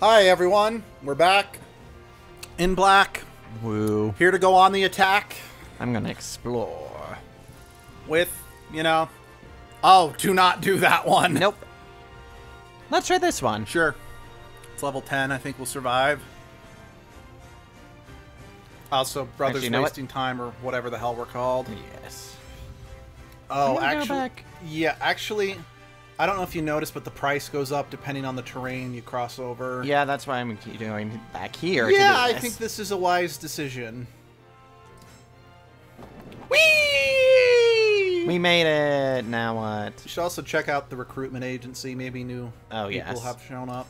Hi, everyone. We're back in black, Woo. here to go on the attack I'm gonna explore. with, you know. Oh, do not do that one. Nope. Let's try this one. Sure. It's level 10. I think we'll survive. Also, Brothers Actually, you know what? Wasting Time or whatever the hell we're called. Yes. Oh, actually. Yeah, actually, I don't know if you noticed, but the price goes up depending on the terrain you cross over. Yeah, that's why I'm keep doing back here. Yeah, I think this is a wise decision. Whee! We made it. Now what? You should also check out the recruitment agency. Maybe new Oh, people yes. have shown up.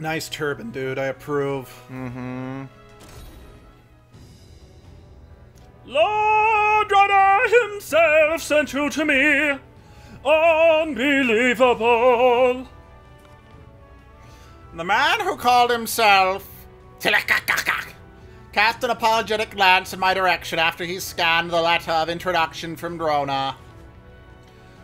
Nice turban, dude. I approve. Mm-hmm. Lord Runner himself sent you to me. Unbelievable. The man who called himself cast an apologetic glance in my direction after he scanned the letter of introduction from Drona.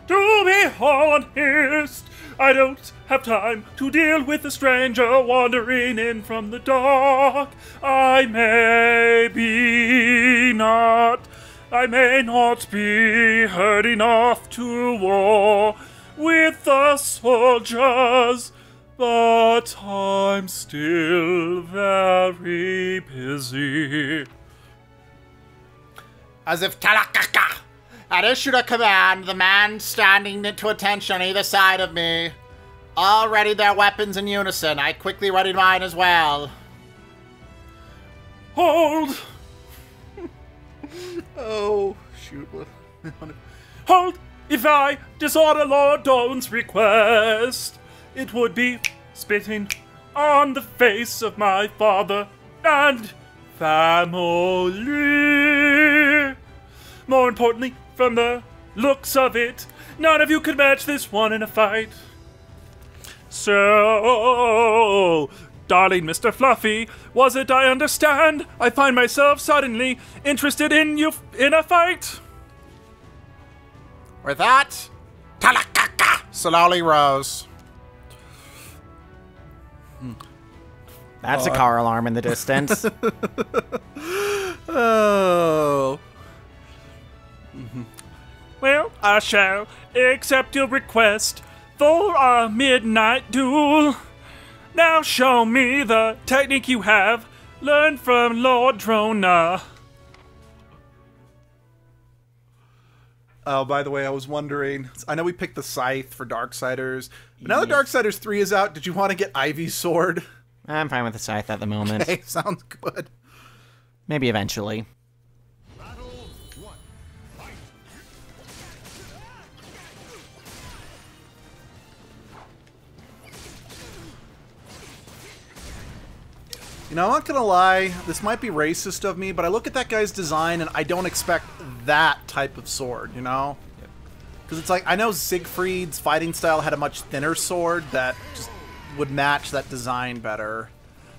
To be honest, I don't have time to deal with a stranger wandering in from the dark. I may be not, I may not be heard enough to war with the soldiers, but I'm still very busy. As if Talakaka had issued a command, the man standing to attention on either side of me all readied their weapons in unison. I quickly readied mine as well. Hold! Oh, shoot. Hold! If I dishonor Lord Dawn's request, it would be spitting on the face of my father and family. More importantly, from the looks of it, none of you could match this one in a fight. So, darling Mr. Fluffy, was it I understand I find myself suddenly interested in you f- in a fight? With that, Talakaka slowly rose. Hmm. That's a uh, car alarm in the distance. Oh. Mm-hmm. Well, I shall accept your request for a midnight duel. Now show me the technique you have learned from Lord Drona. Oh, by the way, I was wondering. I know we picked the scythe for Darksiders, but now that Darksiders 3 is out, did you want to get Ivy's sword? I'm fine with the scythe at the moment. Hey, sounds good. Maybe eventually. You know, I'm not gonna lie, this might be racist of me, but I look at that guy's design and I don't expect that type of sword, you know? Because it's like, I know Siegfried's fighting style had a much thinner sword that just would match that design better.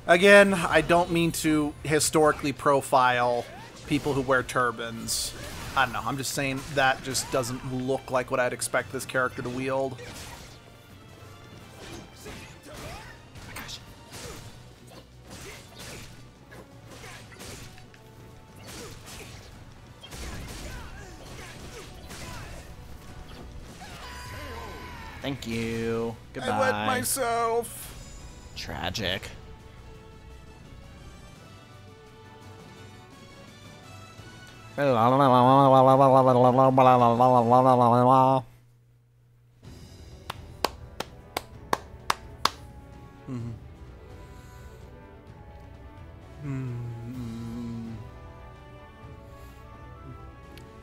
Again, I don't mean to historically profile people who wear turbans. I don't know, I'm just saying that just doesn't look like what I'd expect this character to wield. Thank you. Goodbye. I wet myself. Tragic.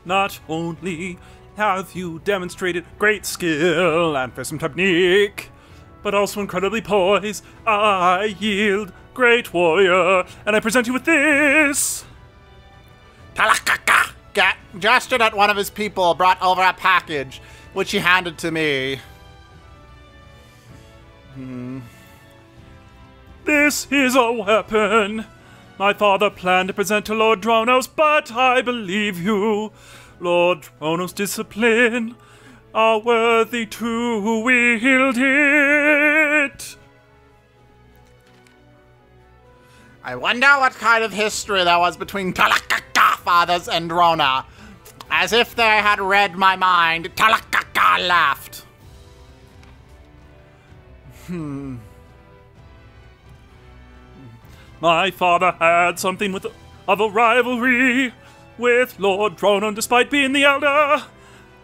Not only have you demonstrated great skill and fearsome technique, but also incredibly poise. I yield, great warrior, and I present you with this. Talakaka ga- gestured at one of his people, brought over a package, which he handed to me. Hmm. This is a weapon. My father planned to present to Lord Dronos, but I believe you. Lord Dronos' discipline are worthy to wield it. I wonder what kind of history there was between Talakaka fathers and Rona. As if they had read my mind, Talakaka laughed. Hmm. My father had something with of a rivalry with Lord Dronon, despite being the elder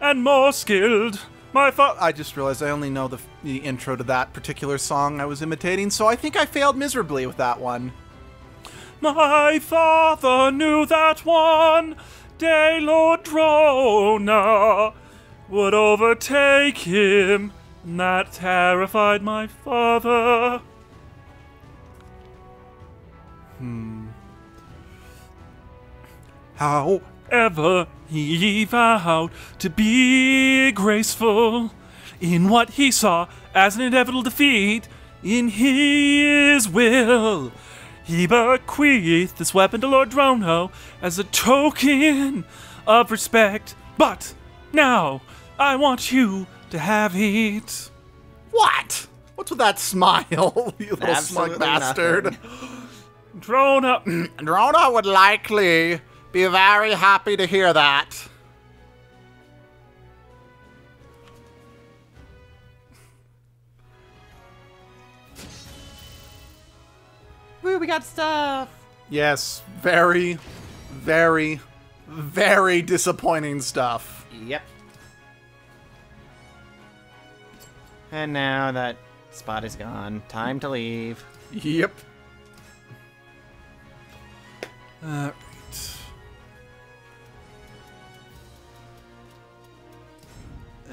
and more skilled. My father. I just realized I only know the, the intro to that particular song I was imitating, so I think I failed miserably with that one. My father knew that one day Lord Drona would overtake him, and that terrified my father. However, he vowed to be graceful in what he saw as an inevitable defeat in his will. He bequeathed this weapon to Lord Drono as a token of respect. But now, I want you to have it. What? What's with that smile, you little Absolutely smug bastard? Drona. Drona would likely be very happy to hear that. Woo, we got stuff. Yes, very, very, very disappointing stuff. Yep. And now that spot is gone, time to leave. Yep. Uh,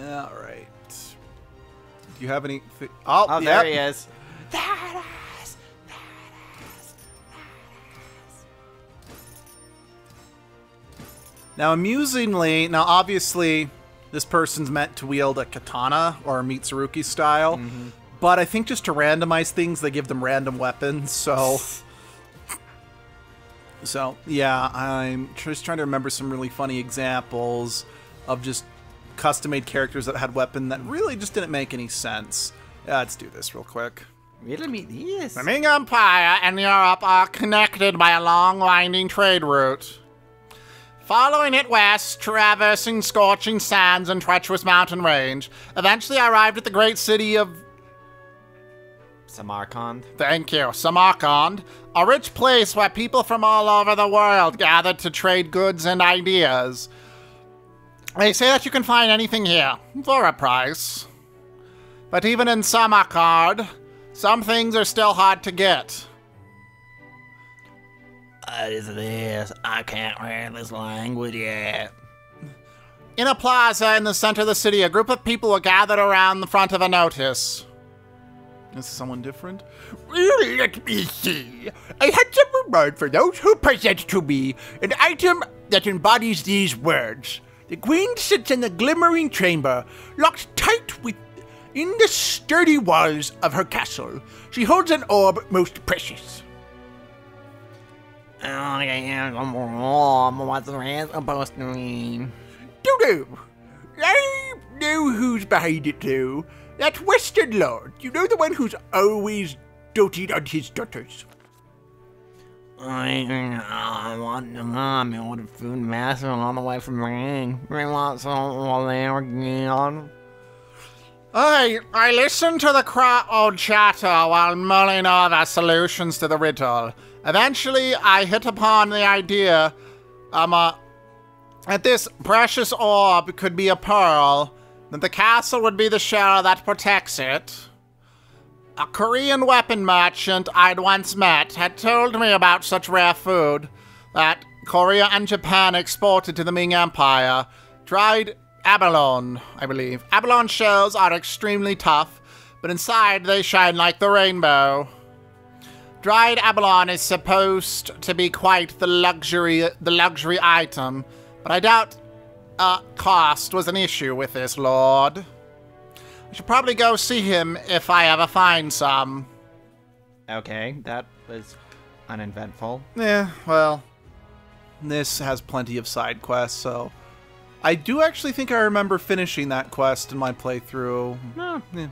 Alright. Alright. Do you have any. Oh, Oh, yep. there he is. Now, amusingly, now obviously, this person's meant to wield a katana or a Mitsurugi style, mm-hmm. but I think just to randomize things, they give them random weapons. So, so yeah, I'm just trying to remember some really funny examples of just custom-made characters that had weapon that really just didn't make any sense. Yeah, let's do this real quick. Really meet this. The Ming Empire and Europe are connected by a long, winding trade route. Following it west, traversing scorching sands and treacherous mountain range, eventually I arrived at the great city of, Samarkand. thank you, Samarkand, a rich place where people from all over the world gathered to trade goods and ideas. They say that you can find anything here, for a price. But even in Samarkand, some things are still hard to get. What is this? I can't read this language yet. In a plaza in the center of the city, a group of people were gathered around the front of a notice. Is someone different? Let me see. I had some reward for those who present to me an item that embodies these words. The queen sits in the glimmering chamber, locked tight within the sturdy walls of her castle. She holds an orb most precious. What's the supposed to mean? Do know. I know who's behind it, though. That Western Lord. You know the one who's always doted on his daughters. I, I want to mom and ordered food and master all the way from the Ring. We want some while they were gone. I I listened to the crowd chatter while mulling over solutions to the riddle. Eventually, I hit upon the idea um, uh, that this precious orb could be a pearl, that the castle would be the shell that protects it. A Korean weapon merchant I'd once met had told me about such rare food that Korea and Japan exported to the Ming Empire. Dried abalone, I believe. Abalone shells are extremely tough, but inside they shine like the rainbow. Dried abalone is supposed to be quite the luxury the luxury item, but I doubt uh, cost was an issue with this lord. Should probably go see him if I ever find some. Okay, that was uneventful. Yeah, well, this has plenty of side quests, so I do actually think I remember finishing that quest in my playthrough. No. Hmm. Yeah.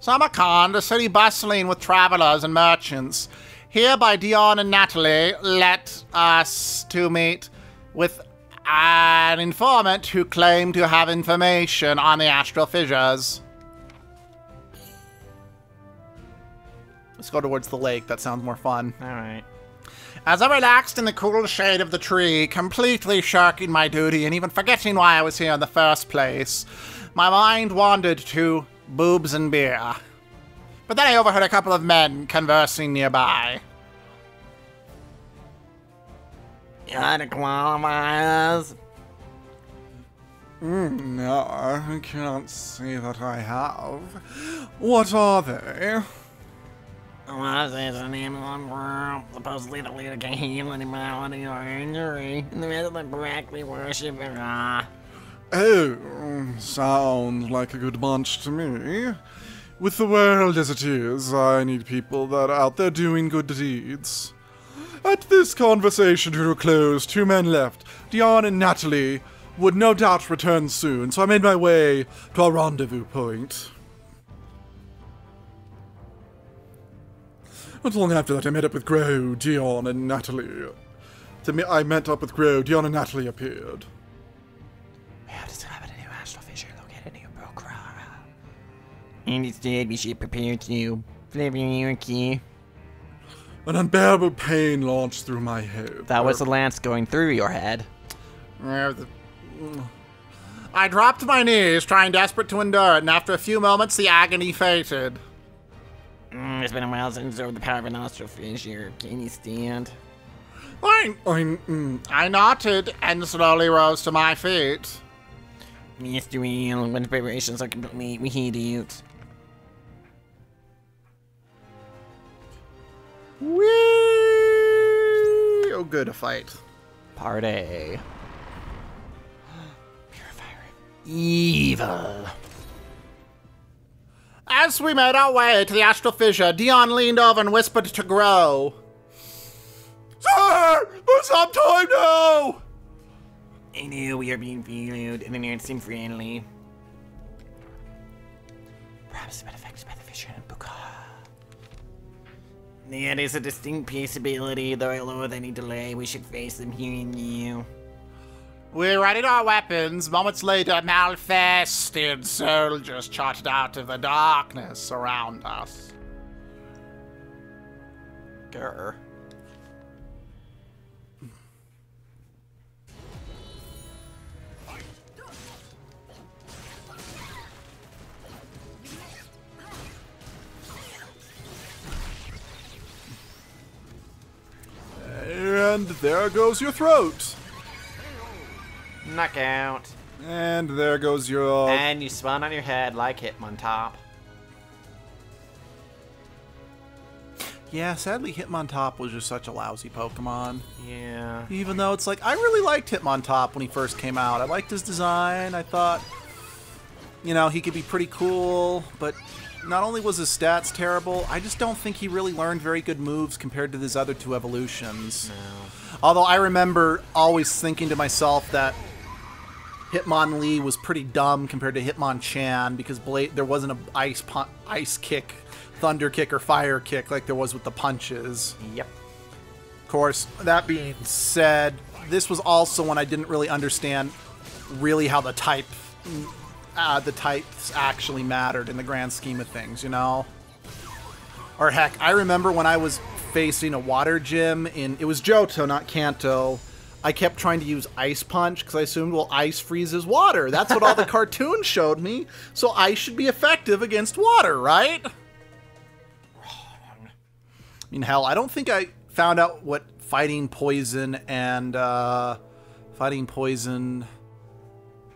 Samarkand, a city bustling with travelers and merchants. Here by Dion and Natalie, let us to meet with an informant who claimed to have information on the astral fissures. Let's go towards the lake. That sounds more fun. All right. As I relaxed in the cool shade of the tree, completely shirking my duty and even forgetting why I was here in the first place, my mind wandered to boobs and beer. But then I overheard a couple of men conversing nearby. Had a claw in. Mm, no, I can't say that I have. What are they? This is an Amazon girl, supposedly the leader can heal any malady or injury, and the rest of them correctly worship her. Ah? Oh, sounds like a good bunch to me. With the world as it is, I need people that are out there doing good deeds. At this conversation drew close, two men left. Dion and Natalie would no doubt return soon, so I made my way to our rendezvous point. Not long after that, I met up with Grow, Dion, and Natalie. To me, I met up with Grow, Dion, and Natalie appeared. We have discovered a new astral fissure located near Bukhara. And instead, we should prepare to deliver you a key. An unbearable pain launched through my head. That was the lance going through your head. I dropped my knees, trying desperate to endure it, and after a few moments, the agony faded. Mm, it's been a while since I the power of an astral fissure. Can you stand? I, I, mm, I nodded and slowly rose to my feet. Mr. Wheel, when preparations are complete, we heed you. Whee! Oh, good, a fight. Party. Purifier. Evil. As we made our way to the astral fissure, Dion leaned over and whispered to Grow. Sir, for some time now! I know we are being followed, and the nerds seem friendly. Perhaps they've been affected by the fissure in Buka. That is a distinct possibility, though I loathe any delay. We should face them here and now. We readied our weapons. Moments later, malfested soldiers trotted out of the darkness around us. Grr. There goes your throat. Knockout. And there goes your. And you spun on your head like Hitmontop. Yeah, sadly, Hitmontop was just such a lousy Pokemon. Yeah. Even though it's like, I really liked Hitmontop when he first came out. I liked his design. I thought, you know, he could be pretty cool, but not only was his stats terrible, I just don't think he really learned very good moves compared to his other two evolutions. Although I remember always thinking to myself that Hitmonlee was pretty dumb compared to Hitmonchan because Bla- there wasn't a ice ice kick, thunder kick, or fire kick like there was with the punches. Yep. Of course, that being said, this was also when I didn't really understand really how the type uh, the types actually mattered in the grand scheme of things, you know? Or heck, I remember when I was facing a water gym in it was Johto, not Kanto. I kept trying to use Ice Punch because I assumed, well, ice freezes water. That's what all the cartoons showed me. So ice should be effective against water, right? I mean, hell, I don't think I found out what fighting poison and uh, fighting poison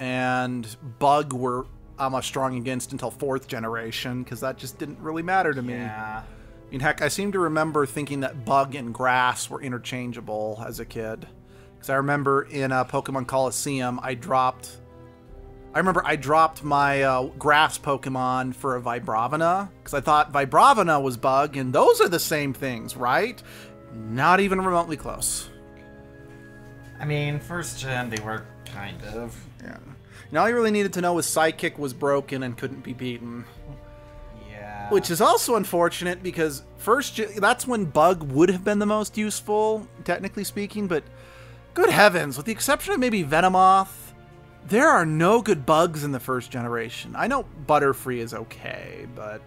and bug were almost strong against until fourth generation because that just didn't really matter to me. Yeah. I mean, heck, I seem to remember thinking that bug and grass were interchangeable as a kid. Because I remember in uh, Pokemon Colosseum, I dropped. I remember I dropped my uh, grass Pokemon for a Vibravana because I thought Vibravana was bug, and those are the same things, right? Not even remotely close. I mean, first gen, they were kind of. Yeah. And all you really needed to know was Psychic was broken and couldn't be beaten. Yeah. Which is also unfortunate because first that's when Bug would have been the most useful, technically speaking, but good heavens, with the exception of maybe Venomoth, there are no good bugs in the first generation. I know Butterfree is okay, but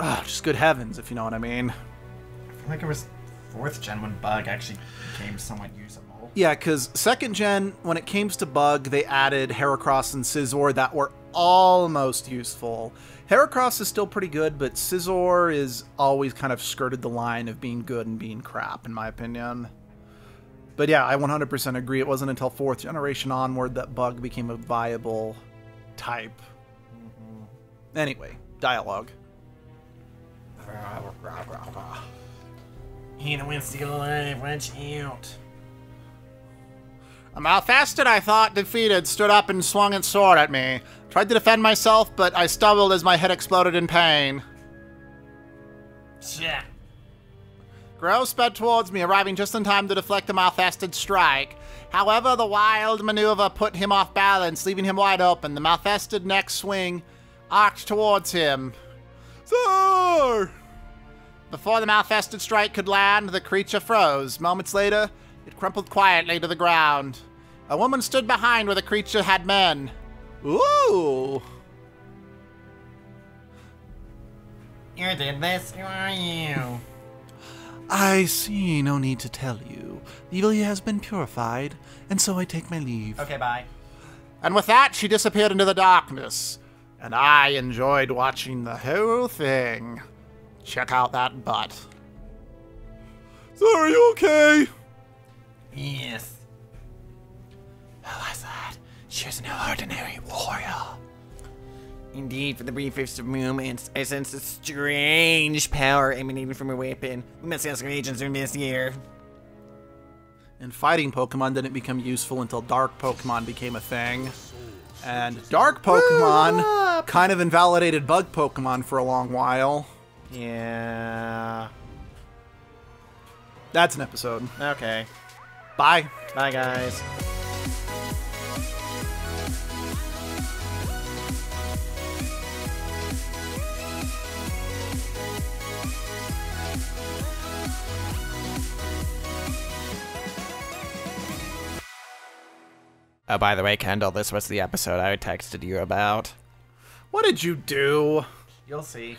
Ugh, just good heavens, if you know what I mean. I feel like it was fourth gen when Bug actually became somewhat usable. Yeah, because second gen, when it came to Bug, they added Heracross and Scizor that were almost useful. Heracross is still pretty good, but Scizor is always kind of skirted the line of being good and being crap, in my opinion. But yeah, I 100% agree. It wasn't until fourth generation onward that Bug became a viable type. Mm-hmm. Anyway, dialogue. Hannah wants to get alive. Out. A Malfested, I thought, defeated, stood up and swung its sword at me. Tried to defend myself, but I stumbled as my head exploded in pain. Yeah. Grow sped towards me, arriving just in time to deflect the Malfested strike. However, the wild maneuver put him off balance, leaving him wide open. The Malfested next swing arced towards him. Sir! Before the Malfested strike could land, the creature froze. Moments later, it crumpled quietly to the ground. A woman stood behind where the creature had men. Ooh! You did this, who are you? I see no need to tell you. The evil has been purified, and so I take my leave. Okay, bye. And with that, she disappeared into the darkness. And I enjoyed watching the whole thing. Check out that butt. So are you okay? Yes. Who was that? She was no ordinary warrior. Indeed, for the briefest of moments, I sensed a strange power emanating from her weapon. We must ask our agents to investigate. And fighting Pokemon didn't become useful until Dark Pokemon became a thing. And Dark Pokemon kind of invalidated Bug Pokemon for a long while. Yeah. That's an episode. Okay. Bye. Bye, guys. Oh, by the way, Kendall, this was the episode I texted you about. What did you do? You'll see.